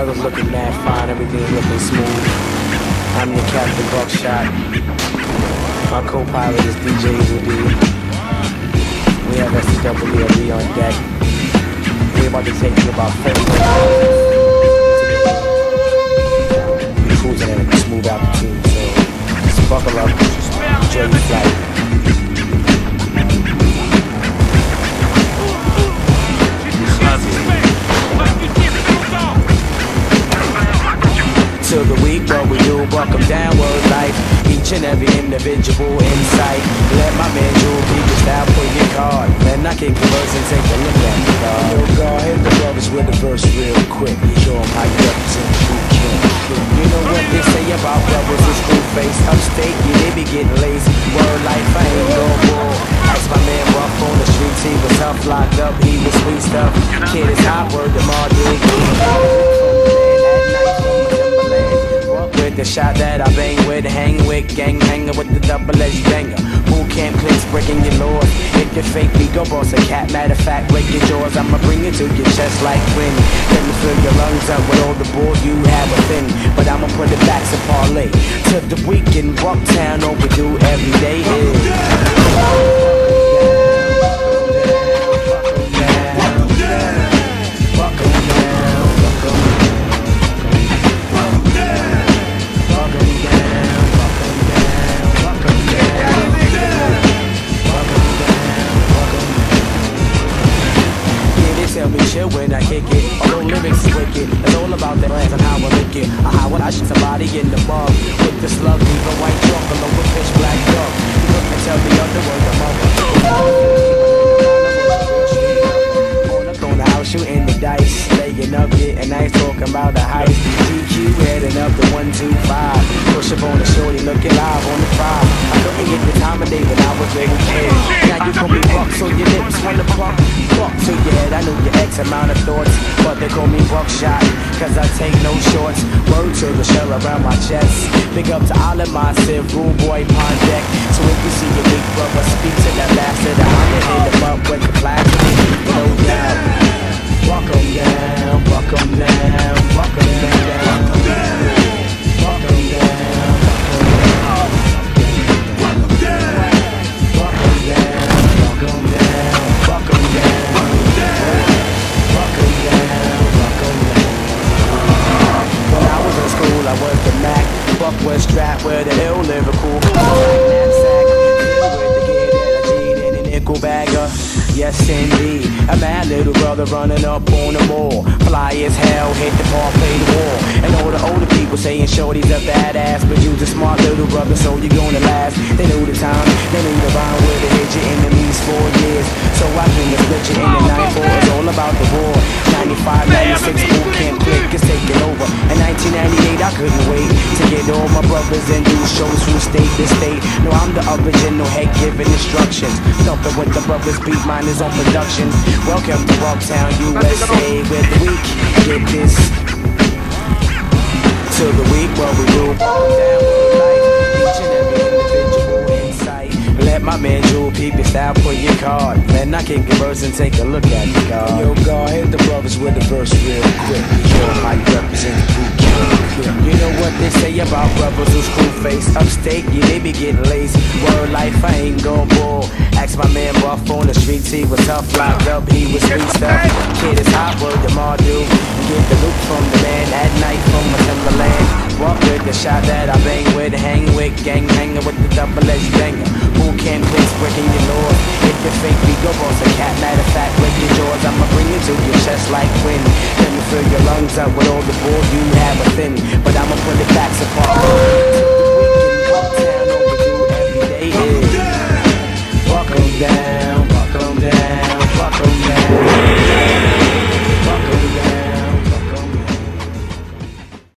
weather's looking mad fine, everything's looking smooth. I'm your captain, Buckshot. My co-pilot is DJ Woody. We have SWLB on deck. We're about to take you about 30 minutes. We're cruising at a smooth altitude, so just buckle up, enjoy your flight. Week, what we do, buck 'em down, word life. Each and every individual insight. Let my man Jewel keep your out pull your card. Then I can converse and take a look at the dog. Yo, God, hit the brothers with the verse real quick. Show 'em how you represent true king. You know what they say about brothers is screw face. Upstate, yeah, they be getting lazy. Word life, I ain't no bull. Ask my man Ruff on the streets, he was tough, locked up, he was sweet stuff. Kid is hot, word to my the shot that I bang with, hang with, gang hanger with the double edged banger. Boot Camp Clik's breaking your laws. If you fake me, go boss a cat. Matter of fact, break your jaws. I'ma bring it to your chest like wind. Let me fill your lungs up with all the bull you have within. But I'ma put it back to parlay. To the weekend, Bucktown overdue every day is. Plans and how I lick it. Or how I shoot somebody in the mug with the slug, even white chalk along with pitch black dog. You couldn't tell the underworld the mother. On the house shooting the dice, laying up, getting nice, talking about the heist. GQ heading up the one two five. Push up on the shorty, looking live on the five. I couldn't get the time of day when I was kid. Now you call me buck, so your lips wanna pop. Fuck to your head, I knew your X amount of thoughts, but they call me buckshot, cause I take no shorts. Word to the shell around my chest. Big up to all of my Rule Boy, Pond Deck. So if you see your big brother, speak to that bastard. I'm hit him up with the plastic. I need in a nickel bagger. Yes, indeed. A mad little brother running up on the mall. Fly as hell, hit the ball, play the wall. And all the older people saying Shorty's a badass. But you's a smart little brother, so you're gonna last. They knew the time, they knew the rhyme where they hit your enemies for years. So I to split you in the 94. It's all about the war. 95, 96, Boot Camp Clik is taking over. In 1998, I couldn't wait to get all my brothers and do shows from state to state. No, I'm the original head giving instructions. Thumping with the brothers, beat mine is on production. Welcome to Bucktown, USA, where the week get this. To the week where we rule down my man Jewel peep your style, put your card. Man, I can converse and take a look at the card. Yo, God, hit the brothers with the verse real quick. How you represent the. You know what they say about brothers who screw face upstate? Yeah, they be getting lazy. Word life, I ain't gon' bull. Ask my man Buff on the streets, he was tough, locked up, he was sweet stuff. Kid is hot, word to Mardu. Get the loot from the man at night from a timberland. Walk with the shot that I bang with, hang with, gang hanger with the double edged banger. Boot Camp Clik's breaking your laws. If you fake me, go boss a cat. Matter of fact, break your jaws. I'ma bring it to your chest like wind. Let me fill your lungs up with all the bull you have within. But I'ma put it back apart.